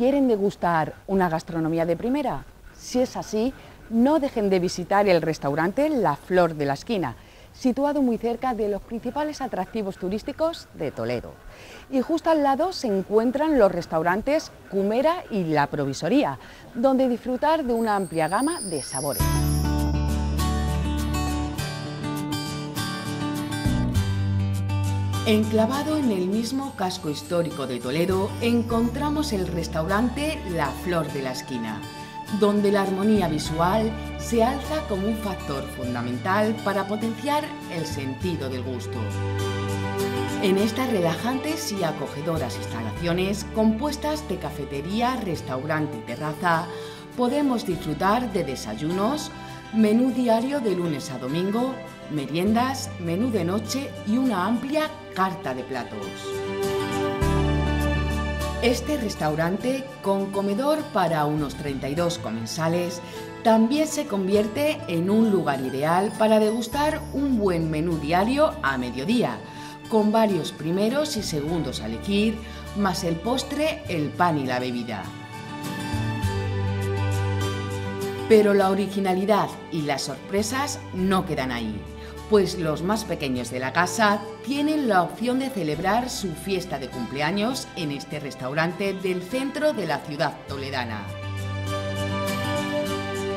¿Quieren degustar una gastronomía de primera? Si es así, no dejen de visitar el restaurante La Flor de la Esquina, situado muy cerca de los principales atractivos turísticos de Toledo. Y justo al lado se encuentran los restaurantes Cumera y La Provisoría, donde disfrutar de una amplia gama de sabores. Enclavado en el mismo casco histórico de Toledo, encontramos el restaurante La Flor de la Esquina, donde la armonía visual se alza como un factor fundamental para potenciar el sentido del gusto. En estas relajantes y acogedoras instalaciones, compuestas de cafetería, restaurante y terraza, podemos disfrutar de desayunos, menú diario de lunes a domingo, meriendas, menú de noche y una amplia carta de platos. Este restaurante, con comedor para unos 32 comensales, también se convierte en un lugar ideal para degustar un buen menú diario a mediodía, con varios primeros y segundos a elegir, más el postre, el pan y la bebida. Pero la originalidad y las sorpresas no quedan ahí pues los más pequeños de la casa tienen la opción de celebrar su fiesta de cumpleaños en este restaurante del centro de la ciudad toledana.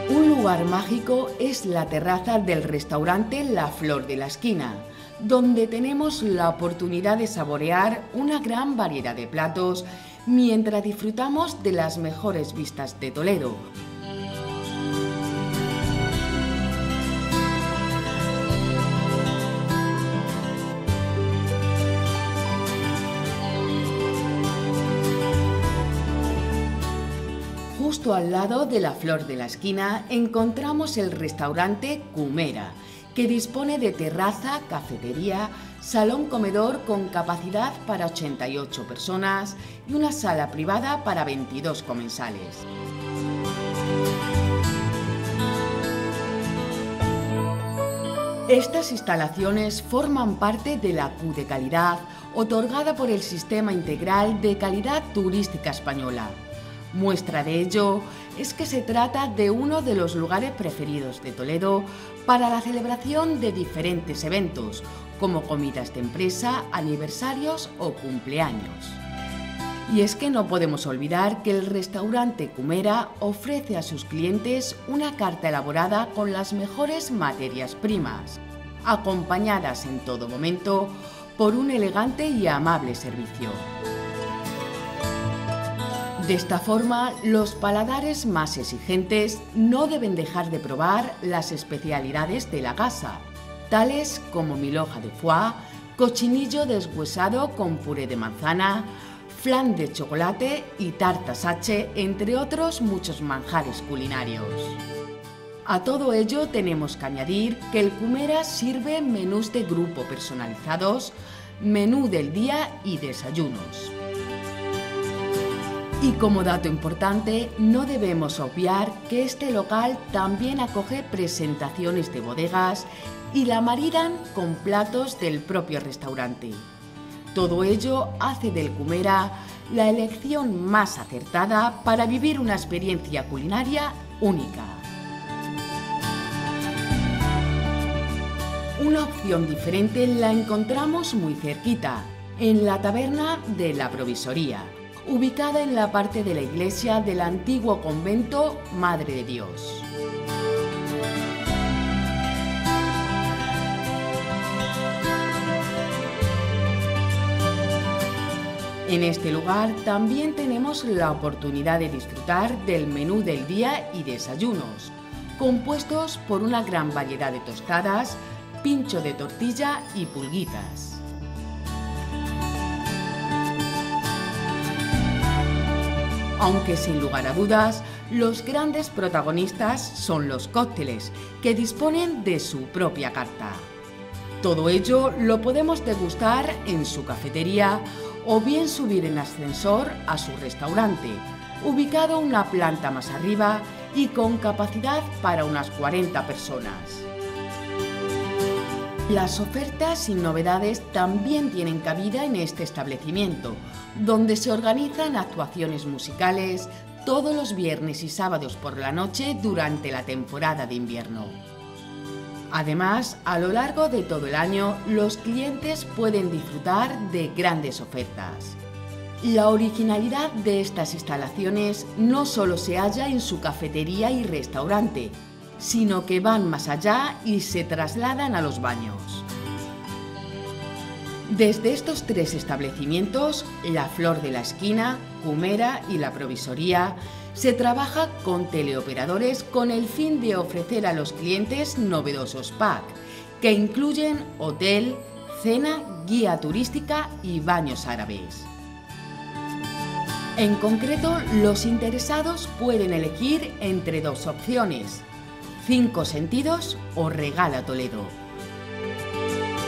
Un lugar mágico es la terraza del restaurante La Flor de la Esquina, donde tenemos la oportunidad de saborear una gran variedad de platos mientras disfrutamos de las mejores vistas de Toledo, Justo al lado de la flor de la esquina encontramos el restaurante Cumera, que dispone de terraza, cafetería, salón comedor con capacidad para 88 personas y una sala privada para 22 comensales. Estas instalaciones forman parte de la Q de calidad otorgada por el Sistema Integral de Calidad Turística Española. Muestra de ello es que se trata de uno de los lugares preferidos de Toledo para la celebración de diferentes eventos, como comidas de empresa, aniversarios o cumpleaños. Y es que no podemos olvidar que el restaurante Cumera ofrece a sus clientes una carta elaborada con las mejores materias primas, acompañadas en todo momento por un elegante y amable servicio. De esta forma, los paladares más exigentes no deben dejar de probar las especialidades de la casa, tales como miloja de foie, cochinillo deshuesado con puré de manzana, flan de chocolate y tarta sache, entre otros muchos manjares culinarios. A todo ello tenemos que añadir que el Cumera sirve menús de grupo personalizados, menú del día y desayunos. Y como dato importante, no debemos obviar que este local también acoge presentaciones de bodegas y la maridan con platos del propio restaurante. Todo ello hace del Cumera la elección más acertada para vivir una experiencia culinaria única. Una opción diferente la encontramos muy cerquita, en la taberna de la provisoría ubicada en la parte de la iglesia del antiguo convento Madre de Dios. En este lugar también tenemos la oportunidad de disfrutar del menú del día y desayunos, compuestos por una gran variedad de tostadas, pincho de tortilla y pulguitas. Aunque sin lugar a dudas, los grandes protagonistas son los cócteles, que disponen de su propia carta. Todo ello lo podemos degustar en su cafetería o bien subir en ascensor a su restaurante, ubicado una planta más arriba y con capacidad para unas 40 personas. Las ofertas y novedades también tienen cabida en este establecimiento, donde se organizan actuaciones musicales todos los viernes y sábados por la noche durante la temporada de invierno. Además, a lo largo de todo el año, los clientes pueden disfrutar de grandes ofertas. La originalidad de estas instalaciones no solo se halla en su cafetería y restaurante, sino que van más allá y se trasladan a los baños. Desde estos tres establecimientos, La Flor de la Esquina, Cumera y La Provisoría, se trabaja con teleoperadores con el fin de ofrecer a los clientes novedosos pack, que incluyen hotel, cena, guía turística y baños árabes. En concreto, los interesados pueden elegir entre dos opciones, Cinco Sentidos o Regala Toledo.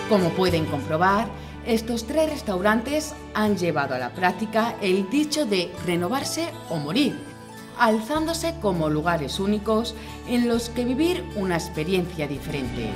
Como pueden comprobar, estos tres restaurantes han llevado a la práctica el dicho de renovarse o morir, alzándose como lugares únicos en los que vivir una experiencia diferente.